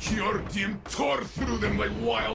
Your team tore through them like wild